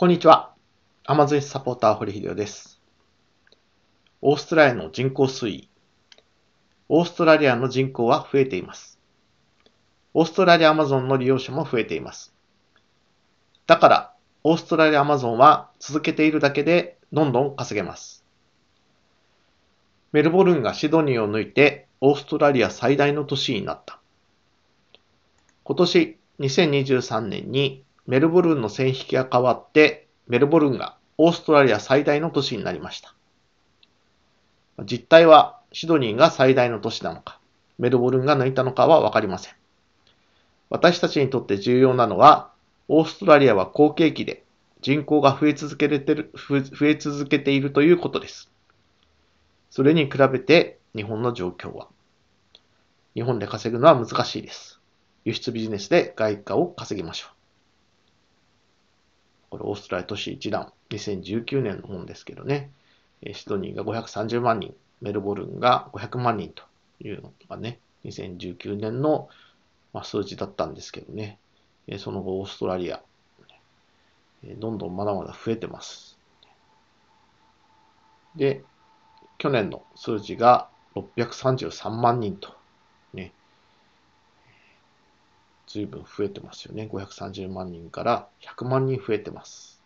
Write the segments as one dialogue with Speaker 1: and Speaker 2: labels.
Speaker 1: こんにちは。アマゾンサポーター堀秀夫です。オーストラリアの人口推移。オーストラリアの人口は増えています。オーストラリアアマゾンの利用者も増えています。だから、オーストラリアアマゾンは続けているだけでどんどん稼げます。メルボルンがシドニーを抜いてオーストラリア最大の都市になった。今年2023年にメルボルンの線引きが変わって、メルボルンがオーストラリア最大の都市になりました。実態はシドニーが最大の都市なのか、メルボルンが抜いたのかはわかりません。私たちにとって重要なのは、オーストラリアは好景気で人口が増え続けてる増え続けているということです。それに比べて日本の状況は、日本で稼ぐのは難しいです。輸出ビジネスで外貨を稼ぎましょう。これオーストラリア都市一覧、2019年の本ですけどね、シドニーが530万人、メルボルンが500万人というのがね、2019年の数字だったんですけどね、その後オーストラリア、どんどんまだまだ増えてます。で、去年の数字が633万人と、ね、随分増えてますよね。530万人から100万人増えてます。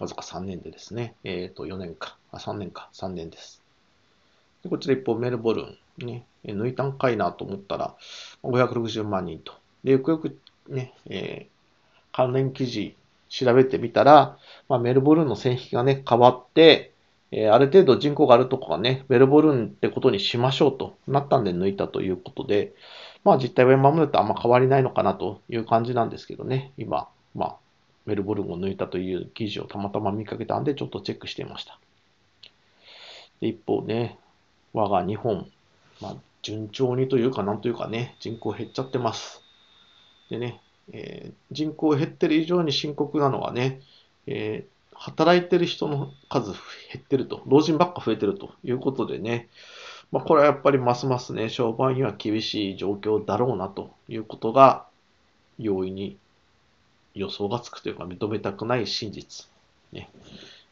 Speaker 1: わずか3年でですね。えっ、ー、と、4年か。あ、3年か。3年です。でこちら一方、メルボルン。ね、抜いたんかいなと思ったら、560万人と。で、よくよくね、えー、関連記事調べてみたら、まあ、メルボルンの線引きがね、変わって、えー、ある程度人口があるとこがね、メルボルンってことにしましょうとなったんで抜いたということで、まあ実態は今までとあんま変わりないのかなという感じなんですけどね、今、まあ、メルボルンを抜いたという記事をたまたま見かけたんで、ちょっとチェックしていました。で一方ね、我が日本、まあ、順調にというか、なんというかね、人口減っちゃってます。でね、えー、人口減ってる以上に深刻なのはね、えー、働いてる人の数減ってると、老人ばっか増えてるということでね、まあ、これはやっぱりますますね、商売には厳しい状況だろうなということが、容易に予想がつくというか、認めたくない真実。ね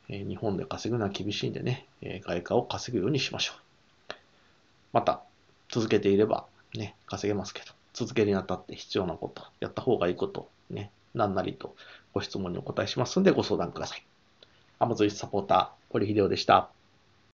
Speaker 1: えー、日本で稼ぐのは厳しいんでね、えー、外貨を稼ぐようにしましょう。また、続けていれば、ね、稼げますけど、続けるにあたって必要なこと、やった方がいいこと、ね、何なりとご質問にお答えしますのでご相談ください。アマゾンサポーター、堀秀夫でした。